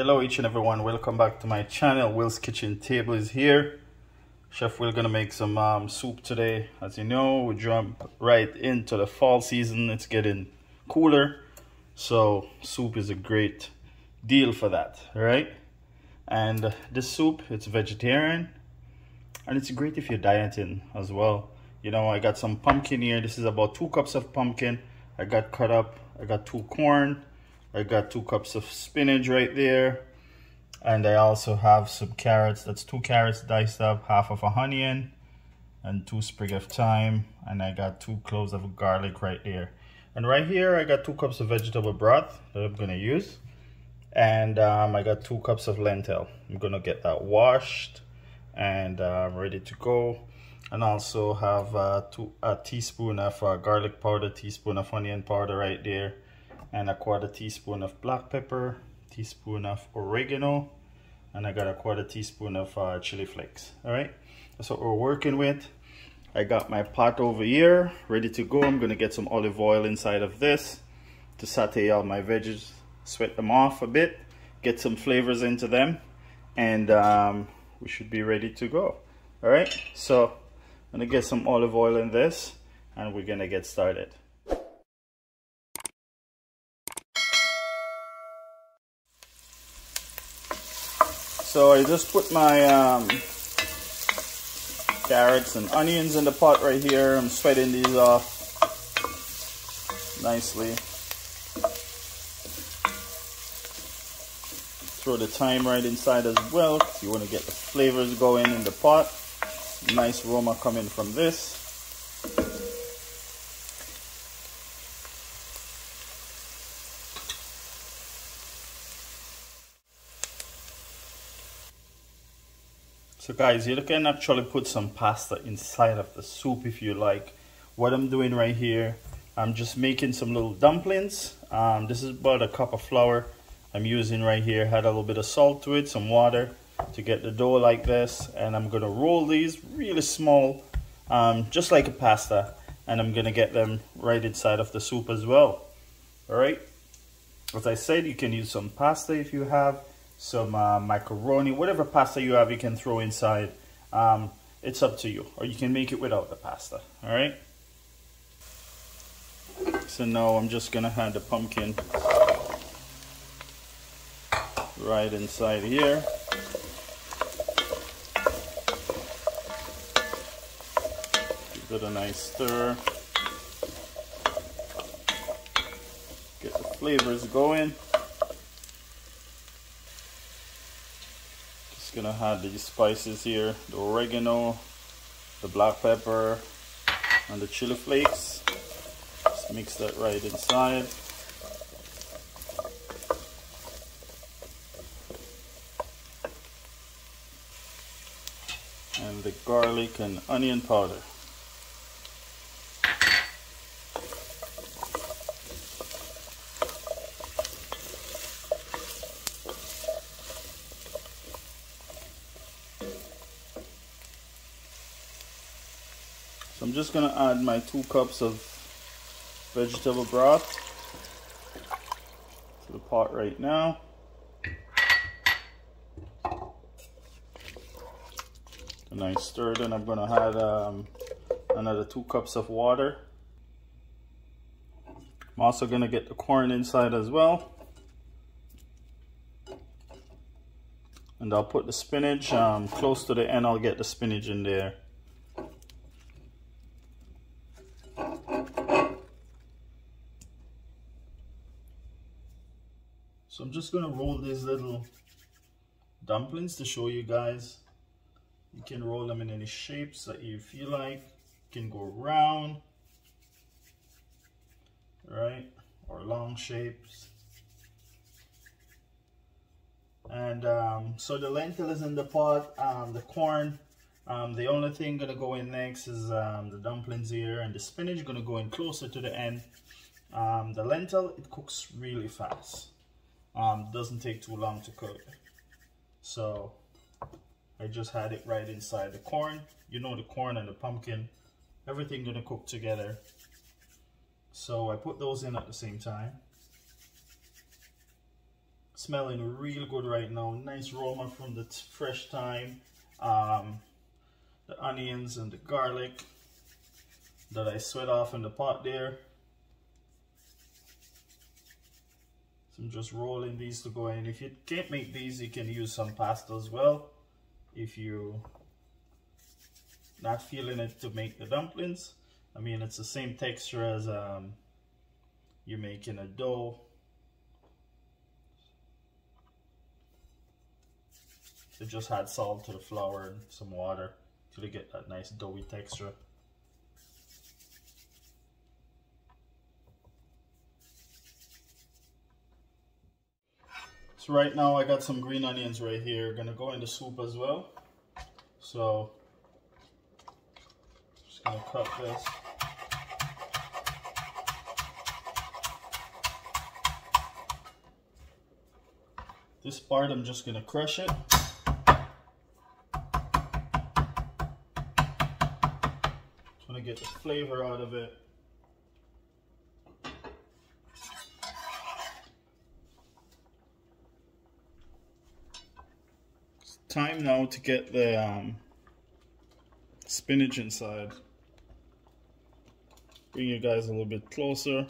Hello each and everyone, welcome back to my channel. Will's Kitchen Table is here. Chef Will gonna make some um, soup today. As you know, we jump right into the fall season. It's getting cooler, so soup is a great deal for that, right? And this soup, it's vegetarian, and it's great if you're dieting as well. You know, I got some pumpkin here. This is about two cups of pumpkin. I got cut up. I got two corn I got two cups of spinach right there. And I also have some carrots. That's two carrots diced up, half of a onion, and two sprig of thyme. And I got two cloves of garlic right there. And right here, I got two cups of vegetable broth that I'm gonna use. And um, I got two cups of lentil. I'm gonna get that washed and uh, ready to go. And also have uh, two, a teaspoon of uh, garlic powder, teaspoon of onion powder right there and a quarter teaspoon of black pepper, teaspoon of oregano, and I got a quarter teaspoon of uh, chili flakes. All right, that's what we're working with. I got my pot over here ready to go. I'm gonna get some olive oil inside of this to saute all my veggies, sweat them off a bit, get some flavors into them, and um, we should be ready to go. All right, so I'm gonna get some olive oil in this and we're gonna get started. So I just put my um, carrots and onions in the pot right here. I'm sweating these off nicely. Throw the thyme right inside as well. You want to get the flavors going in the pot. Nice aroma coming from this. So guys, you can actually put some pasta inside of the soup if you like. What I'm doing right here, I'm just making some little dumplings. Um, this is about a cup of flour I'm using right here. Had a little bit of salt to it, some water to get the dough like this. And I'm gonna roll these really small, um, just like a pasta. And I'm gonna get them right inside of the soup as well. All right. As I said, you can use some pasta if you have some uh, macaroni, whatever pasta you have, you can throw inside. Um, it's up to you, or you can make it without the pasta. All right. So now I'm just gonna add the pumpkin right inside here. Give it a nice stir. Get the flavors going. Just gonna add these spices here, the oregano, the black pepper, and the chili flakes. Just mix that right inside. And the garlic and onion powder. So I'm just gonna add my two cups of vegetable broth to the pot right now. A nice stir, then I'm gonna add um, another two cups of water. I'm also gonna get the corn inside as well. And I'll put the spinach um, close to the end, I'll get the spinach in there. So I'm just gonna roll these little dumplings to show you guys. You can roll them in any shapes that you feel like. You can go round, right? Or long shapes. And um, so the lentil is in the pot, um, the corn. Um, the only thing gonna go in next is um, the dumplings here and the spinach gonna go in closer to the end. Um, the lentil, it cooks really fast um, doesn't take too long to cook. So I just had it right inside the corn. You know the corn and the pumpkin everything gonna cook together. So I put those in at the same time. Smelling real good right now. Nice aroma from the fresh thyme um, the onions and the garlic that I sweat off in the pot there I'm just rolling these to go in. If you can't make these you can use some pasta as well. If you're not feeling it to make the dumplings I mean it's the same texture as um, you're making a dough. So just add salt to the flour and some water to get that nice doughy texture. Right now I got some green onions right here. Gonna go in the soup as well. So just gonna cut this. This part I'm just gonna crush it. to get the flavor out of it. Time now to get the um, spinach inside. Bring you guys a little bit closer.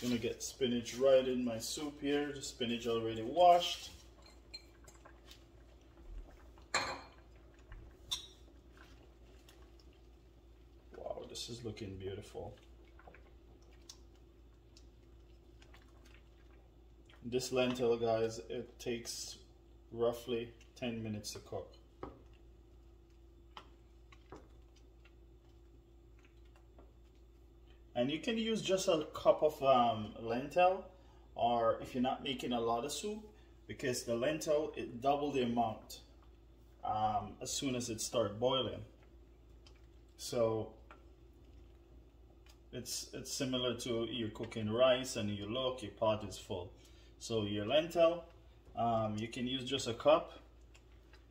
Gonna get spinach right in my soup here. The spinach already washed. Wow, this is looking beautiful. This lentil, guys, it takes roughly 10 minutes to cook. And you can use just a cup of um, lentil or if you're not making a lot of soup because the lentil, it double the amount um, as soon as it start boiling. So it's it's similar to you're cooking rice and you look your pot is full so your lentil um, you can use just a cup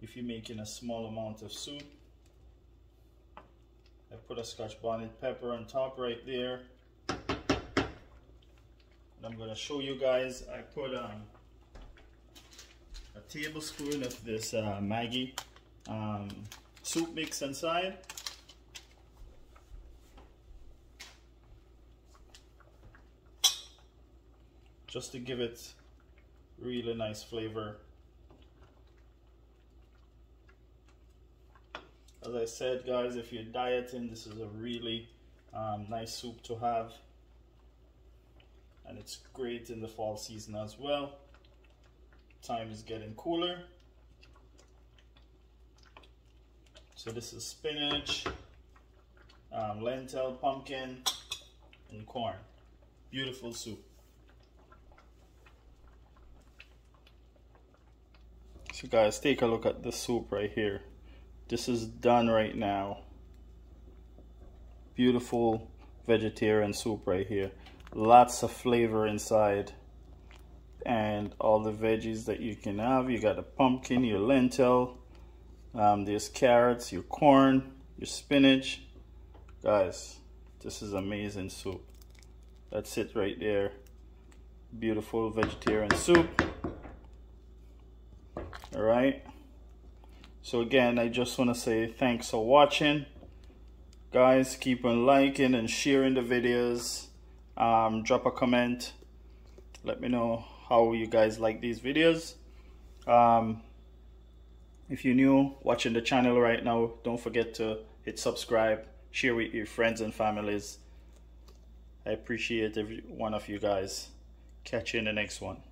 if you're making a small amount of soup. I put a scotch bonnet pepper on top right there. And I'm gonna show you guys I put um, a tablespoon of this uh, Maggi um, soup mix inside just to give it really nice flavor. As I said guys, if you're dieting, this is a really um, nice soup to have. And it's great in the fall season as well. Time is getting cooler. So this is spinach, um, lentil, pumpkin, and corn. Beautiful soup. So guys, take a look at the soup right here. This is done right now. Beautiful vegetarian soup right here. Lots of flavor inside. And all the veggies that you can have. You got a pumpkin, your lentil. Um, there's carrots, your corn, your spinach. Guys, this is amazing soup. That's it right there. Beautiful vegetarian soup all right? So again i just want to say thanks for watching. Guys keep on liking and sharing the videos. Um, drop a comment. Let me know how you guys like these videos. Um, if you're new watching the channel right now don't forget to hit subscribe share with your friends and families. I appreciate every one of you guys. Catch you in the next one